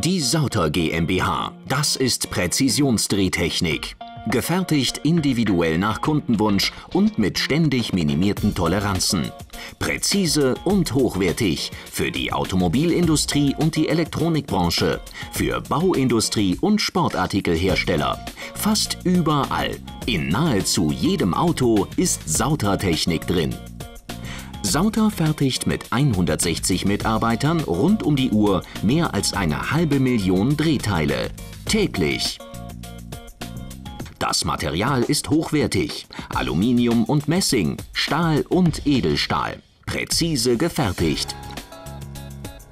Die Sauter GmbH, das ist Präzisionsdrehtechnik. Gefertigt individuell nach Kundenwunsch und mit ständig minimierten Toleranzen. Präzise und hochwertig für die Automobilindustrie und die Elektronikbranche, für Bauindustrie und Sportartikelhersteller. Fast überall, in nahezu jedem Auto ist Sauter-Technik drin. Sauter fertigt mit 160 Mitarbeitern rund um die Uhr mehr als eine halbe Million Drehteile. Täglich. Das Material ist hochwertig. Aluminium und Messing, Stahl und Edelstahl. Präzise gefertigt.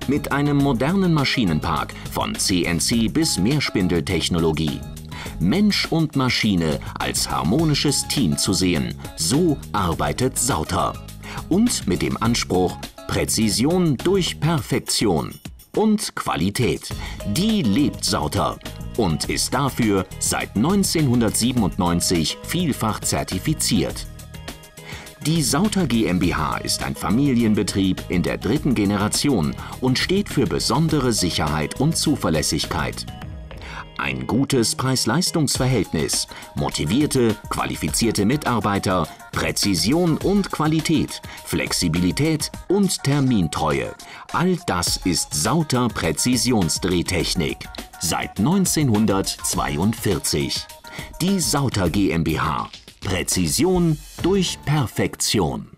Mit einem modernen Maschinenpark von CNC bis Mehrspindeltechnologie. Mensch und Maschine als harmonisches Team zu sehen, so arbeitet Sauter und mit dem Anspruch Präzision durch Perfektion und Qualität. Die lebt Sauter und ist dafür seit 1997 vielfach zertifiziert. Die Sauter GmbH ist ein Familienbetrieb in der dritten Generation und steht für besondere Sicherheit und Zuverlässigkeit. Ein gutes Preis-Leistungs-Verhältnis, motivierte, qualifizierte Mitarbeiter, Präzision und Qualität, Flexibilität und Termintreue. All das ist Sauter Präzisionsdrehtechnik. Seit 1942. Die Sauter GmbH. Präzision durch Perfektion.